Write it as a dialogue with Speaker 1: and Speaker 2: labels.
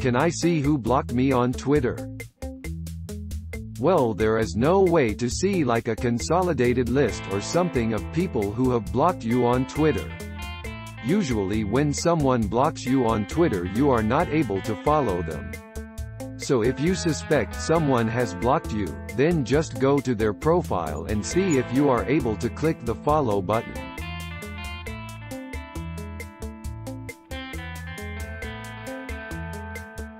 Speaker 1: Can I see who blocked me on Twitter? Well there is no way to see like a consolidated list or something of people who have blocked you on Twitter. Usually when someone blocks you on Twitter you are not able to follow them. So if you suspect someone has blocked you, then just go to their profile and see if you are able to click the follow button.